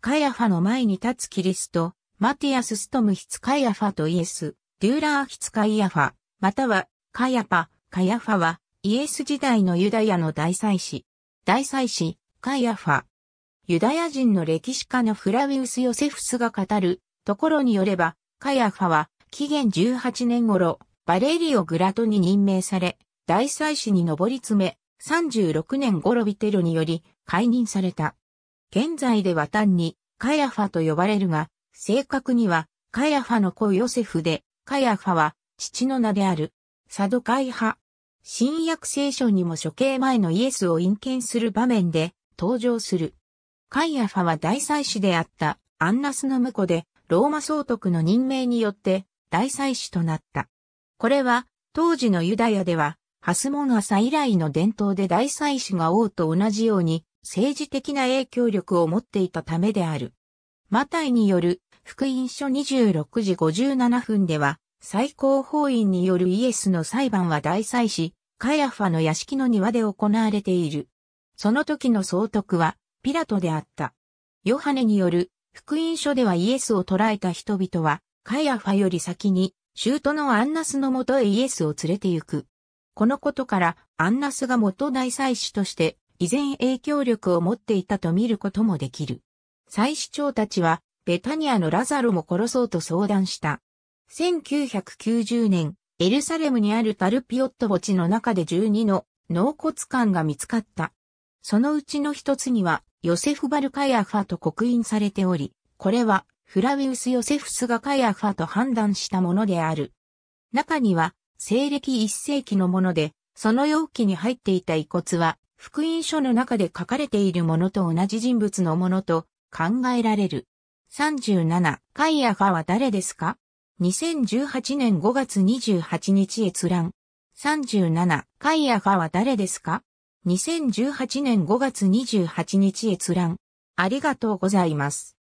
カヤファの前に立つキリスト、マティアス・ストムヒツ・カヤファとイエス、デューラーヒツ・カイヤファ、または、カヤパ、カヤファは、イエス時代のユダヤの大祭司、大祭司、カヤファ。ユダヤ人の歴史家のフラウィウス・ヨセフスが語るところによれば、カヤファは紀元18年頃、バレリオ・グラトに任命され、大祭司に上り詰め、36年頃ビテロにより解任された。現在では単にカヤファと呼ばれるが、正確にはカヤファの子ヨセフで、カヤファは父の名である。サドカイ派。新約聖書にも処刑前のイエスを陰見する場面で登場する。カイヤファは大祭司であったアンナスの婿で、ローマ総督の任命によって大祭司となった。これは当時のユダヤではハスモン朝以来の伝統で大祭司が王と同じように政治的な影響力を持っていたためである。マタイによる福音書26時57分では最高法院によるイエスの裁判は大祭司、カヤファの屋敷の庭で行われている。その時の総督はピラトであった。ヨハネによる福音書ではイエスを捕らえた人々はカヤファより先にートのアンナスのもとへイエスを連れて行く。このことからアンナスが元大祭司として依然影響力を持っていたと見ることもできる。祭司長たちはベタニアのラザロも殺そうと相談した。1990年、エルサレムにあるタルピオット墓地の中で12の納骨館が見つかった。そのうちの一つにはヨセフ・バルカヤファと刻印されており、これはフラウィウス・ヨセフスがカヤファと判断したものである。中には西暦1世紀のもので、その容器に入っていた遺骨は、福音書の中で書かれているものと同じ人物のものと考えられる。37、カイアファは誰ですか ?2018 年5月28日閲覧。37、カイアファは誰ですか ?2018 年5月28日閲覧。ありがとうございます。